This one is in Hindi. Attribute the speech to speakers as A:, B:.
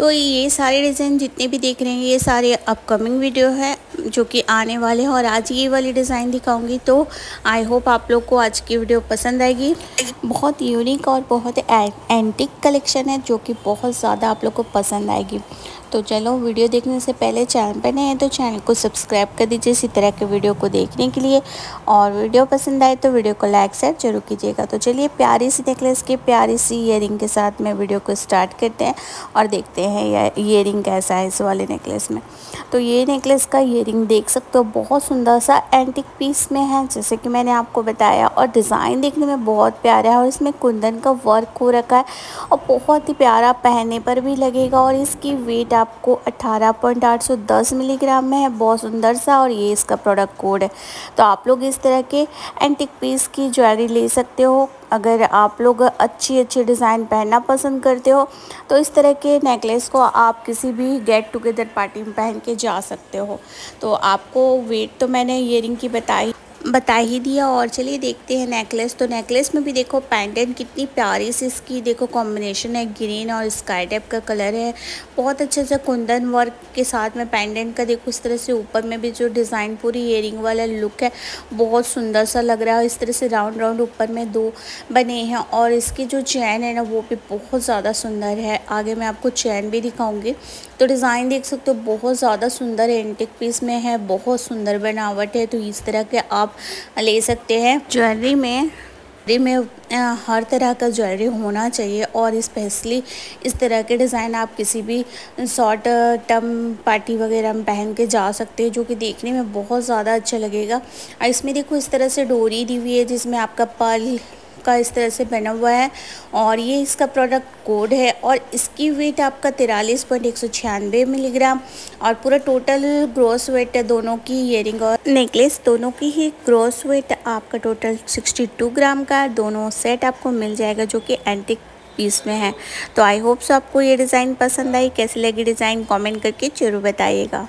A: तो ये सारे डिज़ाइन जितने भी देख रहे हैं, ये सारे अपकमिंग वीडियो है, जो कि आने वाले हैं। और आज ये वाली डिज़ाइन दिखाऊँगी तो आई होप आप लोग को आज की वीडियो पसंद आएगी। बहुत यूनिक और बहुत एंटिक कलेक्शन है, जो कि बहुत ज़्यादा आप लोग को पसंद आएगी। तो चलो वीडियो देखने से पहले चैनल पर नए हैं तो चैनल को सब्सक्राइब कर दीजिए इसी तरह के वीडियो को देखने के लिए। और वीडियो पसंद आए तो वीडियो को लाइक शेयर ज़रूर कीजिएगा। तो चलिए, प्यारी सी नेकलेस के प्यारी सी इयर के साथ में वीडियो को स्टार्ट करते हैं और देखते हैं इयर कैसा है इस वाले नेकलेस में। तो ये नेकलेस का इयर देख सकते हो, बहुत सुंदर सा एंटिक पीस में है, जैसे कि मैंने आपको बताया। और डिज़ाइन देखने में बहुत प्यारा है और इसमें कुंदन का वर्क हो रखा है और बहुत ही प्यारा पहनने पर भी लगेगा और इसकी वेट आपको 18.810 मिलीग्राम में है, बहुत सुंदर सा और ये इसका प्रोडक्ट कोड है। तो आप लोग इस तरह के एंटिक पीस की ज्वेलरी ले सकते हो। अगर आप लोग अच्छी अच्छी डिज़ाइन पहनना पसंद करते हो तो इस तरह के नेकलेस को आप किसी भी गेट टुगेदर पार्टी में पहन के जा सकते हो। तो आपको वेट तो मैंने ईयरिंग की बताई। बता ही दिया और चलिए देखते हैं नेकलेस तो नेकलेस में भी देखो पैंडेंट कितनी प्यारी सी इसकी। देखो कॉम्बिनेशन है ग्रीन और स्काई टाइप का कलर है। बहुत अच्छे से कुंदन वर्क के साथ में पैंडेंट का देखो, इस तरह से ऊपर में भी जो डिज़ाइन पूरी इयरिंग वाला लुक है, बहुत सुंदर सा लग रहा है। इस तरह से राउंड राउंड ऊपर में दो बने हैं और इसकी जो चैन है ना, वो भी बहुत ज़्यादा सुंदर है। आगे मैं आपको चैन भी दिखाऊँगी। तो डिज़ाइन देख सकते हो, बहुत ज़्यादा सुंदर एंटिक पीस में है, बहुत सुंदर बनावट है। तो इस तरह के आप आप ले सकते हैं। ज्वेलरी में ज्वेलरी में हर तरह का ज्वेलरी होना चाहिए और स्पेशली इस तरह के डिज़ाइन आप किसी भी शॉर्ट टर्म पार्टी वगैरह में पहन के जा सकते हैं, जो कि देखने में बहुत ज़्यादा अच्छा लगेगा। इसमें देखो इस तरह से डोरी दी हुई है, जिसमें आपका पर्ल का इस तरह से बना हुआ है और ये इसका प्रोडक्ट कोड है और इसकी वेट आपका तिरालीस पॉइंट एक सौ छियानवे मिलीग्राम और पूरा टोटल ग्रोस वेट है दोनों की ईयरिंग और नेकलेस दोनों की ही ग्रोस वेट आपका टोटल सिक्सटी टू ग्राम का दोनों सेट आपको मिल जाएगा जो कि एंटिक पीस में है। तो आई होप सो आपको ये डिज़ाइन पसंद आई। कैसी लगी डिज़ाइन कमेंट करके ज़रूर बताइएगा।